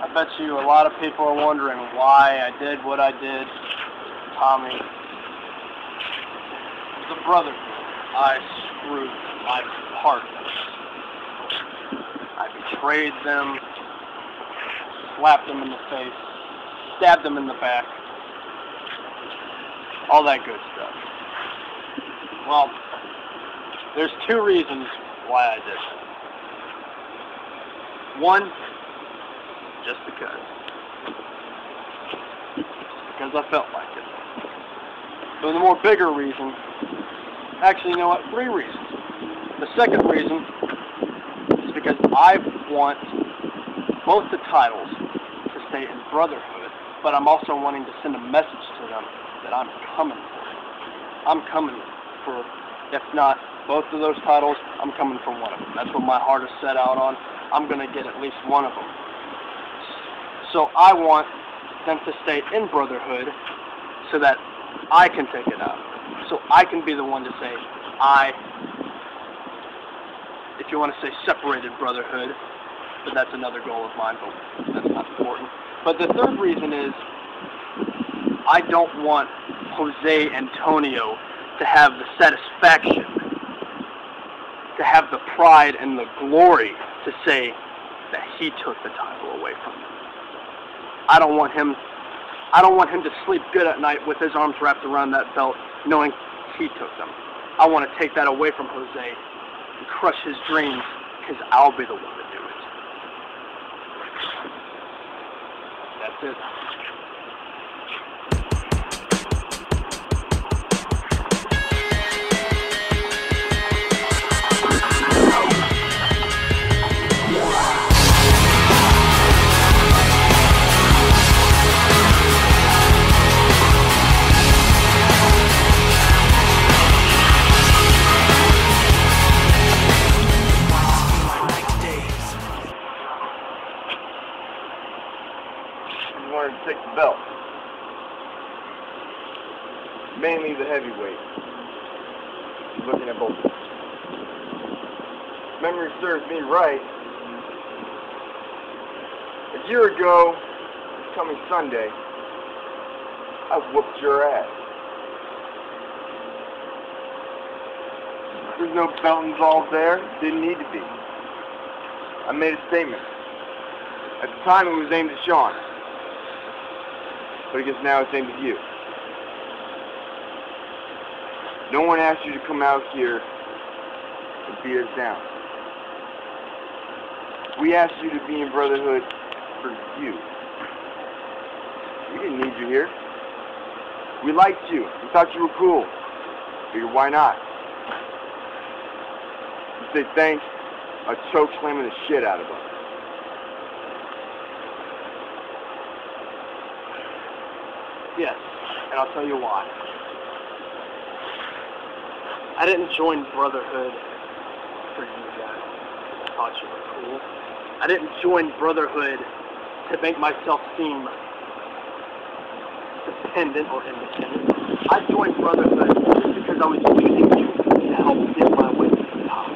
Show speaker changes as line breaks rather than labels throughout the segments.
I bet you a lot of people are wondering why I did what I did. Tommy, the brother, I screwed my partners. I betrayed them, slapped them in the face, stabbed them in the back, all that good stuff. Well, there's two reasons why I did that. One, just because. Because I felt like it. But the more bigger reason, actually, you know what? Three reasons. The second reason is because I want both the titles to stay in Brotherhood, but I'm also wanting to send a message to them that I'm coming for. I'm coming for, if not both of those titles, I'm coming for one of them. That's what my heart is set out on. I'm going to get at least one of them. So I want them to stay in Brotherhood so that I can take it out. So I can be the one to say, I, if you want to say separated Brotherhood, but that's another goal of mine, but that's not important. But the third reason is I don't want Jose Antonio to have the satisfaction, to have the pride and the glory to say that he took the title away from me. I don't want him I don't want him to sleep good at night with his arms wrapped around that belt knowing he took them. I want to take that away from Jose and crush his dreams because I'll be the one to do it. That's it.
Mainly the heavyweight. You're looking at both. Memory serves me right. A year ago, coming Sunday, I whooped your ass. There's no belt involved there. Didn't need to be. I made a statement. At the time, it was aimed at Shawn. But I guess now it's aimed at you. No one asked you to come out here and beat us down. We asked you to be in Brotherhood for you. We didn't need you here. We liked you. We thought you were cool. Figured why not? You say thanks, a choke slamming the shit out of us.
Yes, and I'll tell you why. I didn't join Brotherhood for you guys. I thought you were cool. I didn't join Brotherhood to make myself seem dependent or independent. I joined Brotherhood because I was using you to help get my way to the top.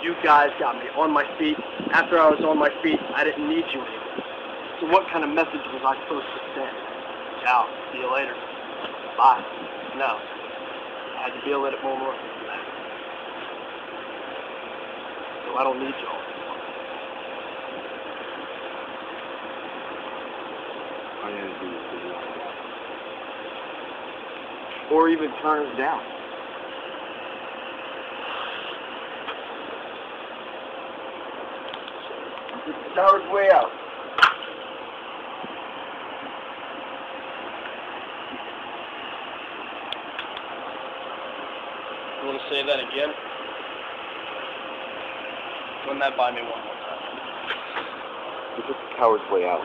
You guys got me on my feet. After I was on my feet, I didn't need you anymore. So what kind of message was I supposed to send? Ciao. See you later. Bye. No. I had to be a little more more than that. So I don't need you all anymore.
I had to do this for you. Or even turn us down. It's way out.
You want to say that again? Run that by me one more time.
Just the coward's way out.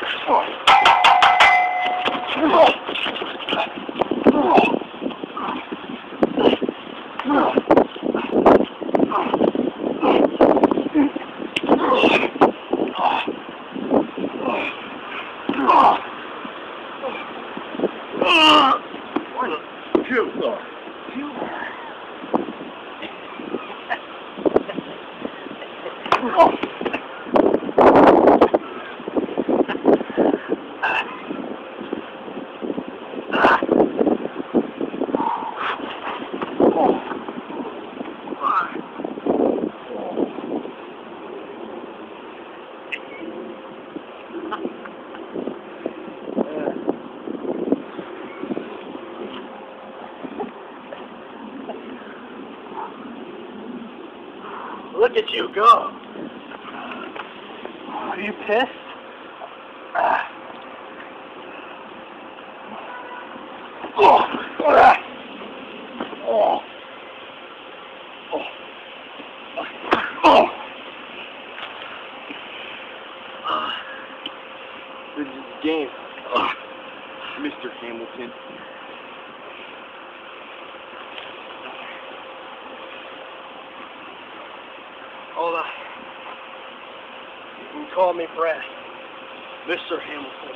Two.
Look at you go. Are you pissed? Ah. Oh. Ah. Oh. Oh. Oh. Ah.
This is the game,
Ah.
Mr. Hamilton.
Hold on. You can call me Brad. Mr. Hamilton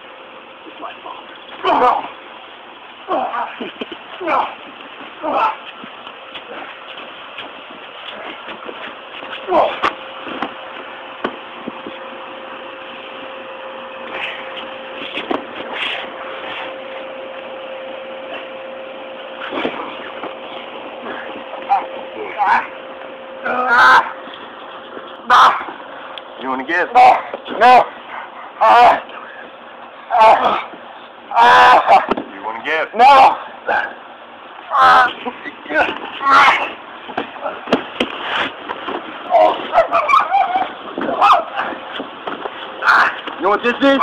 is my father.
You want to give?
Ah. No. Ah, ah, ah,
You want to give?
no. Ah,
You know what this is?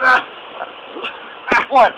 One.
One.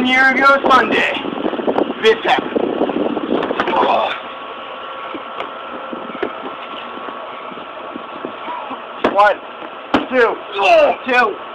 One
year ago Sunday, this happened. One, two, two.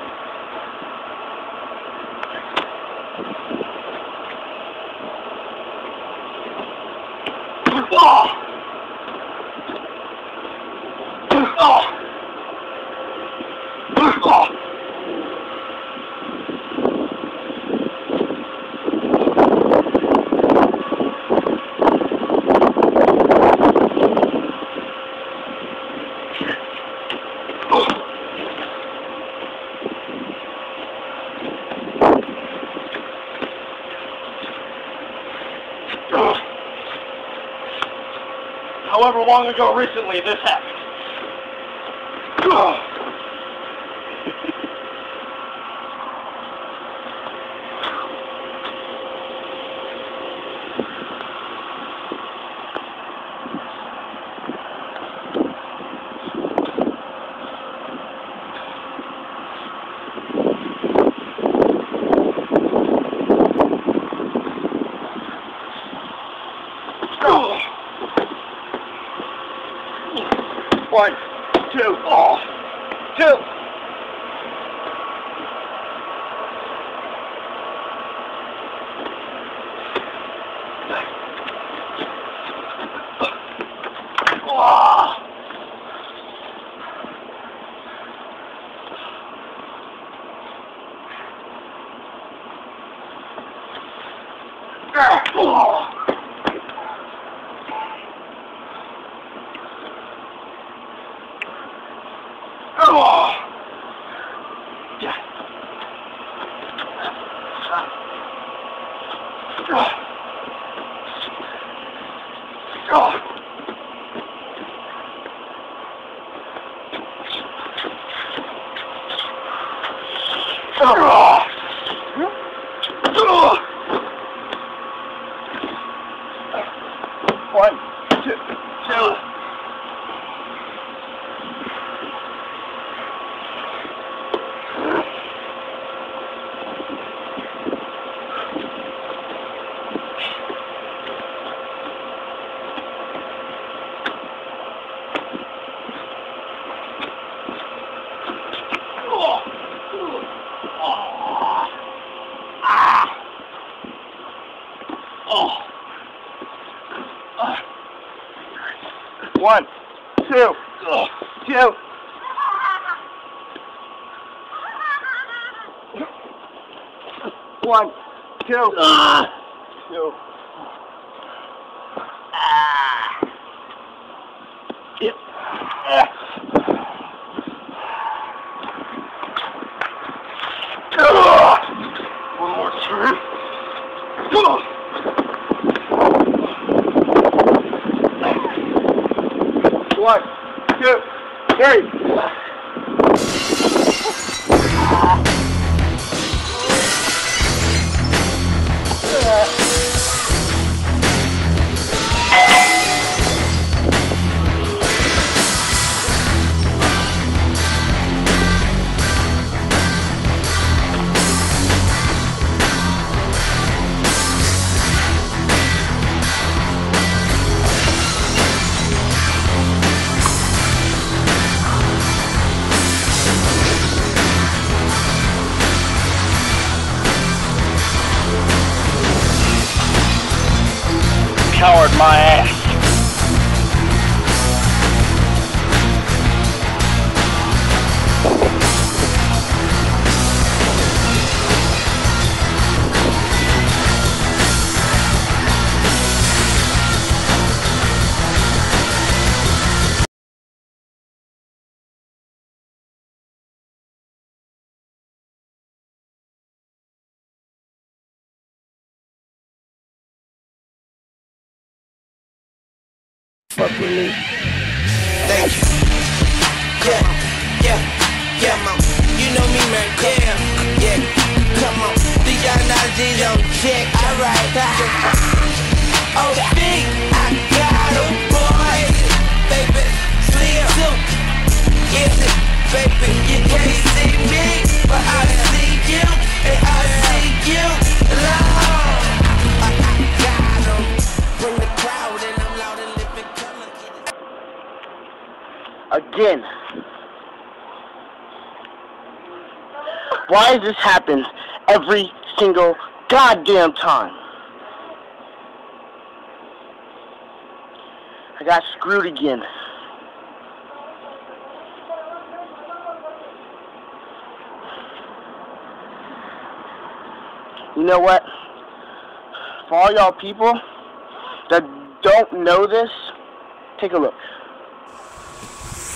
Long ago recently this happened. Oh.
One, two, oh, two. One, two, two. One, two, two. One, two, ah. two.
Fuck with me.
Thank you. Yeah, yeah, yeah, mom. You know me, man. Yeah, yeah. Come on. The technology's on check. Alright. Oh, big. I got a boy. Baby, slim. Silk. It, baby? You can't see me, but I see you. And I see
again. Why does this happen every single goddamn time? I got screwed again. You know what? For all y'all people that don't know this, take a look.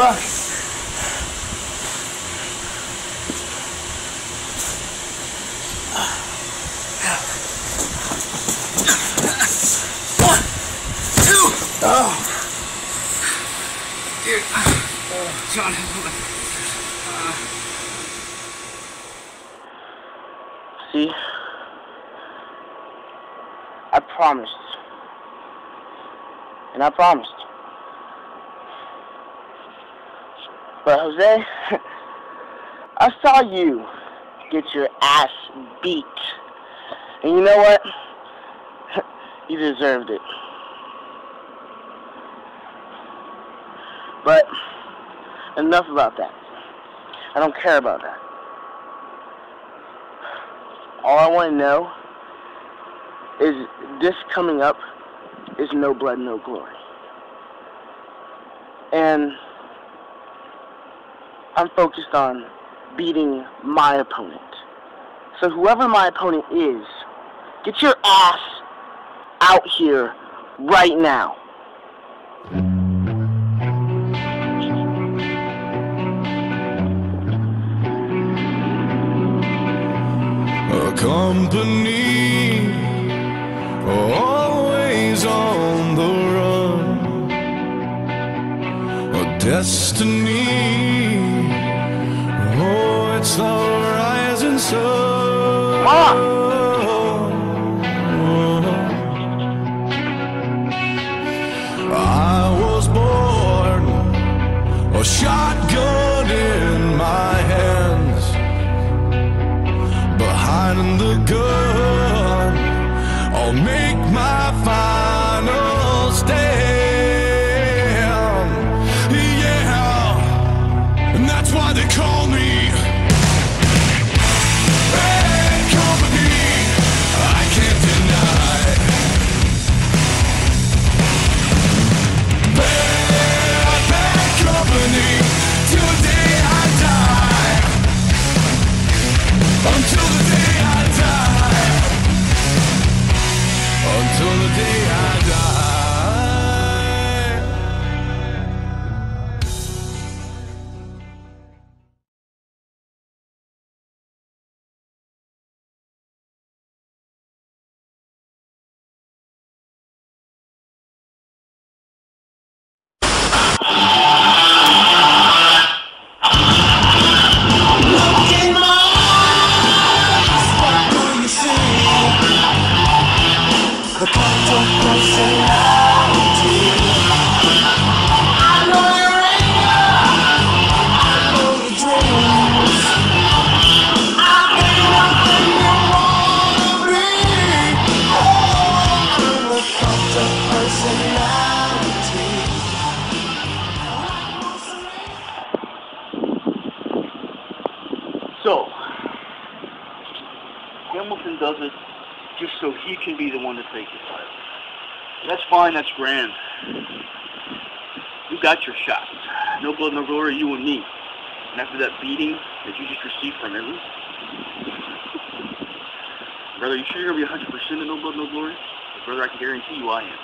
man. Dude. John, hold on.
See? Promised. And I promised. But Jose, I saw you get your ass beat. And you know what? you deserved it. But enough about that. I don't care about that. All I want to know is this coming up is no blood, no glory. And I'm focused on beating my opponent. So whoever my opponent is, get your ass out here right now.
A company always on the run. A destiny. Oh, it's the That's
grand. You got your shot. No blood, no glory, you and me. And after that beating that you just received from him, brother, you sure you're going to be 100% in no blood, no glory? Brother, I can guarantee you I am.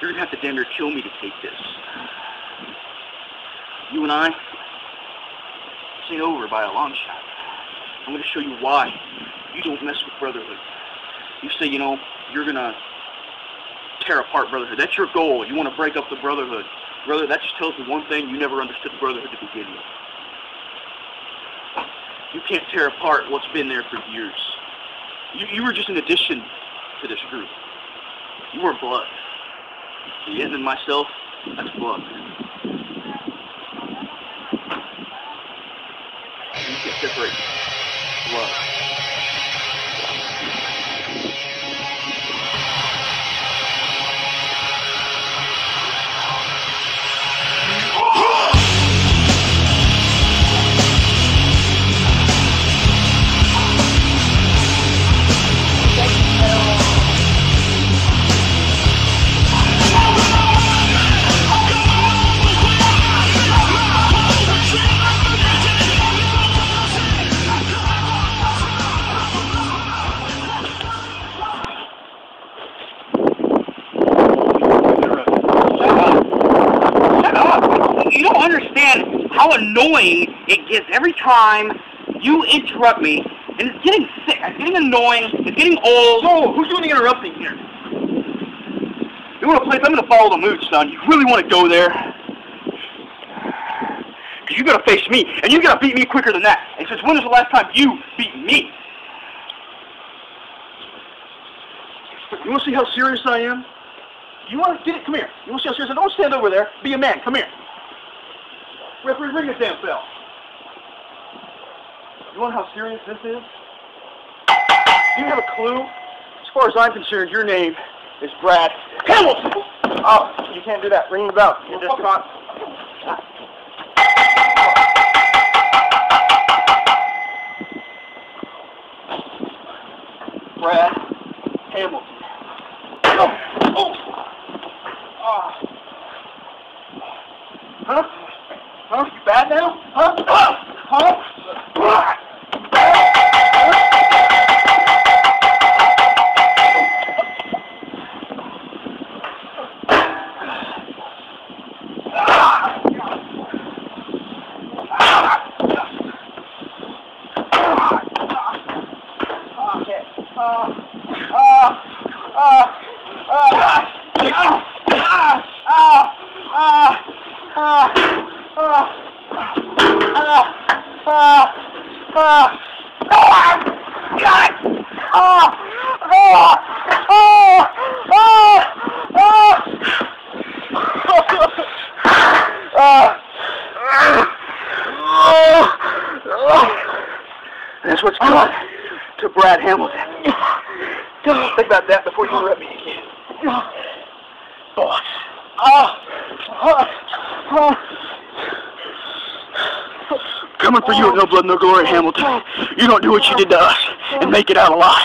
You're going to have to damn near kill me to take this. You and I, this ain't over by a long shot. I'm going to show you why. you don't mess with Brotherhood. You say, you know, you're gonna tear apart Brotherhood. That's your goal. You want to break up the Brotherhood. Brother, that just tells me one thing. You never understood the Brotherhood to begin with. You can't tear apart what's been there for years. You, you were just an addition to this group. You were blood. Enton and myself, that's blood. You can't separate blood. Time you interrupt me, and it's getting sick. It's getting annoying. It's getting old. So, who's doing the interrupting here? You want to play? I'm going to follow the mood, son. You really want to go there? Because you got to face me, and you got to beat me quicker than that. And since when was the last time you beat me? You want to see how serious I am? You want to get it? Come here. You want to see how serious? I am? don't stand over there. Be a man. Come here. Referee, ring the damn bell. You want how serious this is? Do you have a clue? As far as I'm concerned, your name is Brad Hamilton. Oh, you can't do that. Ring the bell. You're just caught. Brad Hamilton. Oh, oh. Ah. Huh? Huh? You bad now? Huh? Huh? Huh? Think about that before you interrupt me again. Boss. Coming for you at No Blood, No Glory, Hamilton. You don't do what you did to us and make it out alive.